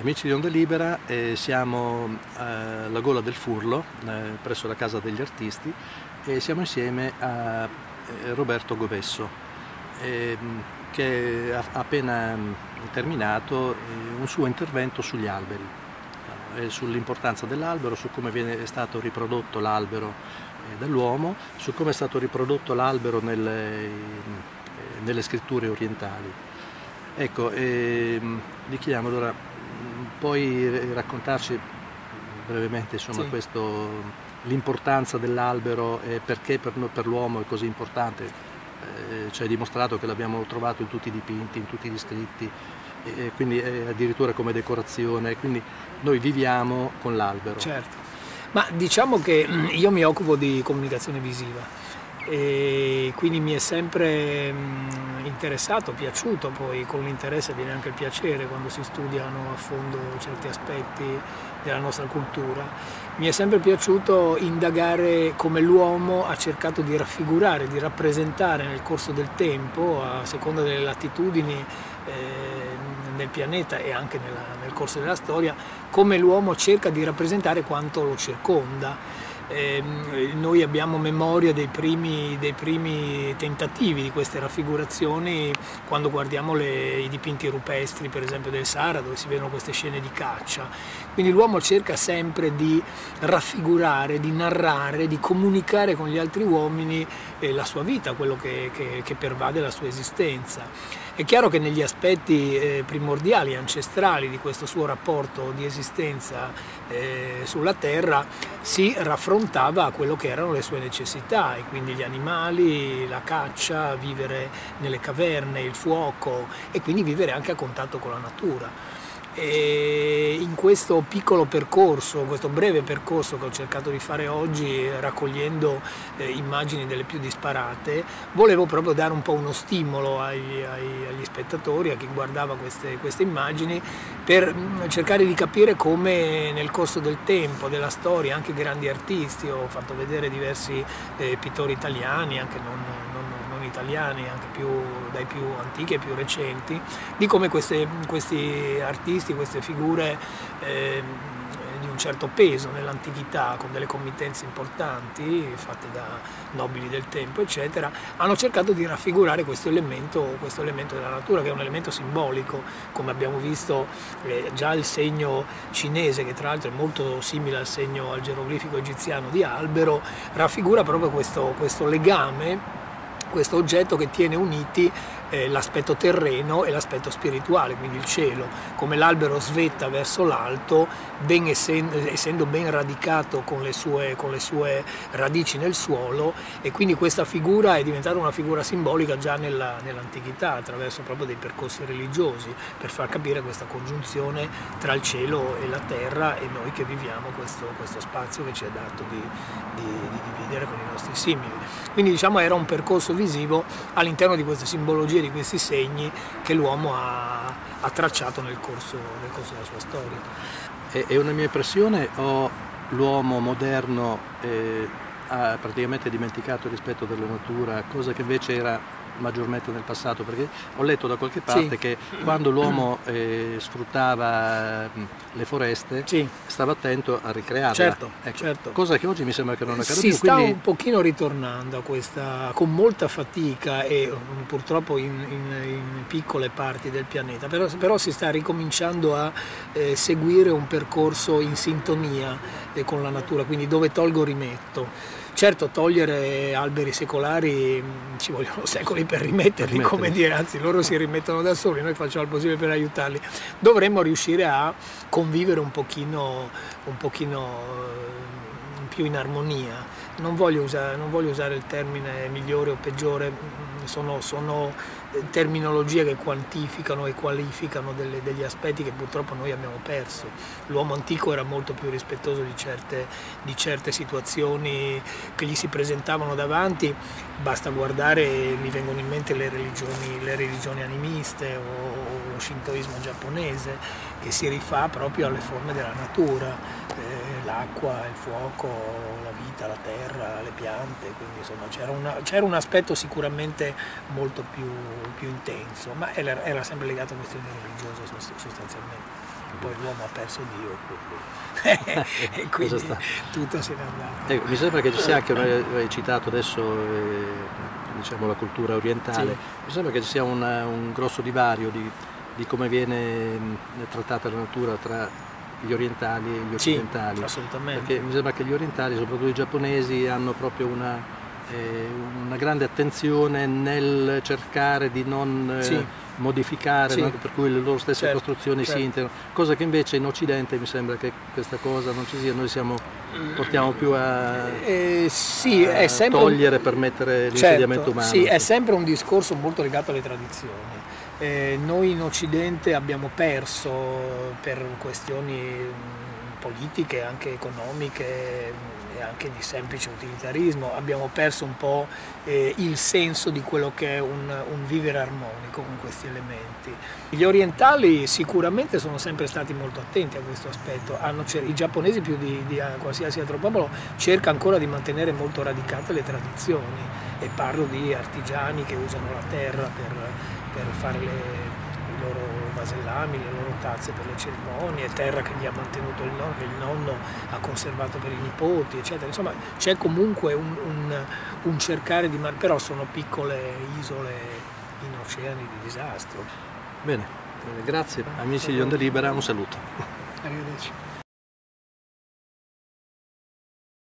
Amici di Onda Libera, eh, siamo alla Gola del Furlo, eh, presso la Casa degli Artisti, e siamo insieme a eh, Roberto Govesso, ehm, che ha appena mm, terminato eh, un suo intervento sugli alberi, eh, sull'importanza dell'albero, su come viene, è stato riprodotto l'albero eh, dall'uomo, su come è stato riprodotto l'albero nelle, nelle scritture orientali. Ecco, ehm, gli chiediamo allora puoi raccontarci brevemente insomma, sì. questo, l'importanza dell'albero e perché per, per, l'uomo è così importante? Eh, cioè è dimostrato che l'abbiamo trovato in tutti i dipinti, in tutti gli scritti, e quindi addirittura come decorazione, quindi noi viviamo con l'albero. Certo, ma diciamo che io mi occupo di comunicazione visiva e quindi mi è sempre mm, interessato, piaciuto, poi con l'interesse viene anche il piacere quando si studiano a fondo certi aspetti della nostra cultura. Mi è sempre piaciuto indagare come l'uomo ha cercato di raffigurare, di rappresentare nel corso del tempo, a seconda delle latitudini eh, nel pianeta e anche nella, nel corso della storia, come l'uomo cerca di rappresentare quanto lo circonda eh, noi abbiamo memoria dei primi, dei primi, tentativi di queste raffigurazioni quando guardiamo le, i dipinti rupestri, per esempio del Sahara, dove si vedono queste scene di caccia. Quindi l'uomo cerca sempre di raffigurare, di narrare, di comunicare con gli altri uomini eh, la sua vita, quello che, che, che pervade la sua esistenza. È chiaro che negli aspetti eh, primordiali, ancestrali di questo suo rapporto di esistenza eh, sulla Terra si raffrontava a quello che erano le sue necessità, e quindi gli animali, la caccia, vivere nelle caverne, il fuoco e quindi vivere anche a contatto con la natura. E in questo piccolo percorso, questo breve percorso che ho cercato di fare oggi raccogliendo eh, immagini delle più disparate, volevo proprio dare un po' uno stimolo ai, agli spettatori, a chi guardava queste, queste, immagini, per mm, cercare di capire come nel corso del tempo, della storia, anche grandi artisti, ho fatto vedere diversi eh, pittori italiani, anche non italiani, anche più, dai più antichi e più recenti, di come queste, questi artisti, queste figure eh, di un certo peso nell'antichità, con delle committenze importanti, fatte da nobili del tempo, eccetera, hanno cercato di raffigurare questo elemento, questo elemento della natura, che è un elemento simbolico, come abbiamo visto eh, già il segno cinese, che tra l'altro è molto simile al segno al geroglifico egiziano di albero, raffigura proprio questo, questo legame questo oggetto che tiene uniti eh, l'aspetto terreno e l'aspetto spirituale, quindi il cielo, come l'albero svetta verso l'alto, ben essendo, essendo, ben radicato con le, sue, con le, sue, radici nel suolo e quindi questa figura è diventata una figura simbolica già nella, nell'antichità attraverso proprio dei percorsi religiosi per far capire questa congiunzione tra il cielo e la terra e noi che viviamo questo, questo spazio che ci è dato di, di, di dividere con i nostri simili. Quindi diciamo era un percorso visivo all'interno di queste simbologie di questi segni che l'uomo ha, ha tracciato nel corso, nel corso, della sua storia. È, una mia impressione o l'uomo moderno eh, ha praticamente dimenticato il rispetto della natura, cosa che invece era maggiormente nel passato, perché ho letto da qualche parte sì. che quando l'uomo eh, sfruttava le foreste sì. stava attento a ricrearle. Certo, ecco, certo. Cosa che oggi mi sembra che non accada si più. Si sta quindi... un pochino ritornando a questa, con molta fatica e um, purtroppo in, in, in piccole parti del pianeta, però, però si sta ricominciando a eh, seguire un percorso in sintonia eh, con la natura, quindi dove tolgo rimetto. Certo, togliere alberi secolari mm, ci vogliono secoli per rimetterli, come dire, anzi loro si rimettono da soli, noi facciamo il possibile per aiutarli. Dovremmo riuscire a convivere un pochino, un pochino eh, più in armonia. Non voglio, usare, non voglio usare il termine migliore o peggiore, mm, sono, sono terminologie che quantificano e qualificano delle, degli aspetti che purtroppo noi abbiamo perso. L'uomo antico era molto più rispettoso di certe, di certe situazioni che gli si presentavano davanti, basta guardare, mi vengono in mente le religioni, le religioni animiste o lo shintoismo giapponese che si rifà proprio alle forme della natura, eh, l'acqua, il fuoco, la vita, la terra, le piante, quindi insomma c'era, un aspetto sicuramente molto più, più intenso, ma era, era, sempre legato a questioni religiose sostanzialmente. Poi l'uomo ha perso Dio e quindi tutto se n'è andato. Ecco, mi sembra che ci sia anche, hai citato adesso eh, diciamo, la cultura orientale, sì. mi sembra che ci sia una, un grosso divario di, di come viene trattata la natura tra gli orientali e gli occidentali. Sì, assolutamente. Perché mi sembra che gli orientali, soprattutto i giapponesi, hanno proprio una, una grande attenzione nel cercare di non eh, sì. modificare, sì. No? per cui le loro stesse certo, costruzioni certo. si integrano, cosa che invece in Occidente mi sembra che questa cosa non ci sia, noi siamo, portiamo più a, eh, sì, a togliere per mettere l'insediamento certo, umano. Sì, è sempre un discorso molto legato alle tradizioni. Eh, noi in Occidente abbiamo perso per questioni mm, politiche, anche economiche anche di semplice utilitarismo, abbiamo perso un po' eh, il senso di quello che è un, un, vivere armonico con questi elementi. Gli orientali sicuramente sono sempre stati molto attenti a questo aspetto, Hanno, i giapponesi più di, di qualsiasi altro popolo cercano ancora di mantenere molto radicate le tradizioni e parlo di artigiani che usano la terra per per fare le, loro vasellami, le loro tazze per le cerimonie, terra che gli ha mantenuto il nonno, che il nonno ha conservato per i nipoti, eccetera. Insomma, c'è comunque un, un, un cercare di... però sono piccole isole in oceani di disastro. Bene, grazie amici di Onda Libera, un saluto. Arrivederci.